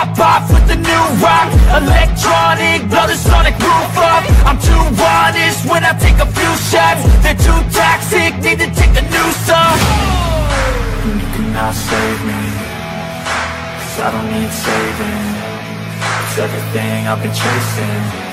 Pop off with the new rock. Electronic, blow the sonic roof up I'm too honest when I take a few shots. They're too toxic, need to take a new song. You cannot save me Cause I don't need saving. It's everything I've been chasing